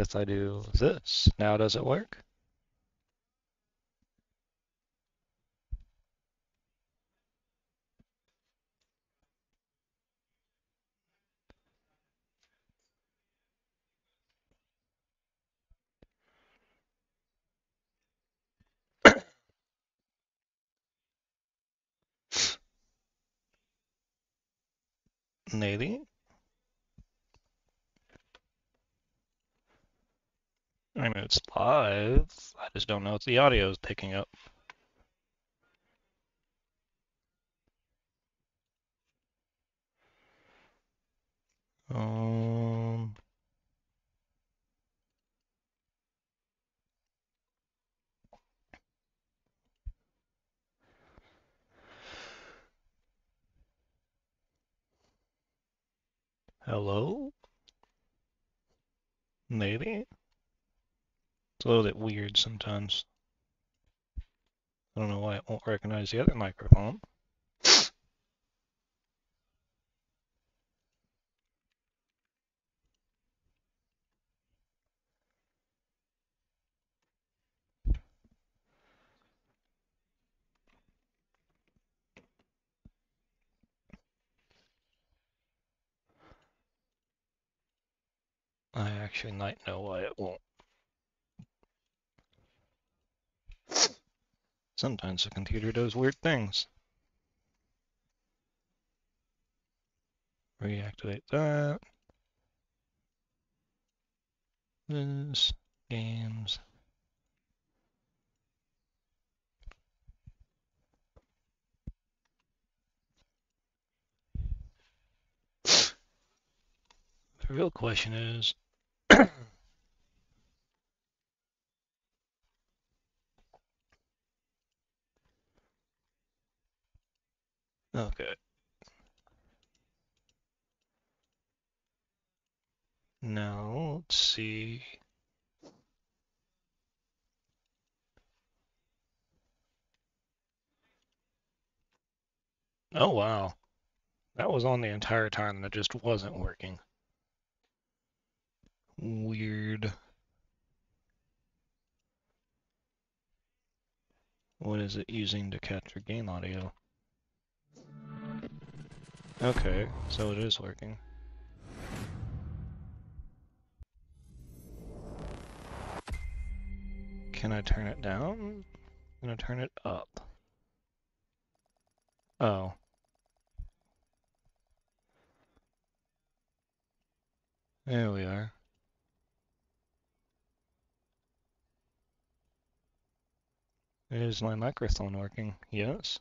if I do this? Now does it work? Maybe. I mean, it's live. I just don't know if the audio is picking up. Um, hello? Maybe? It's a little bit weird sometimes. I don't know why it won't recognize the other microphone. I actually might know why it won't. Sometimes the computer does weird things. Reactivate that. This, games. The real question is, okay. Now, let's see. Oh, wow. That was on the entire time and it just wasn't working. Weird. What is it using to capture game audio? Okay, so it is working. Can I turn it down? Can I'm turn it up. Oh. There we are. Is my microphone working? Yes.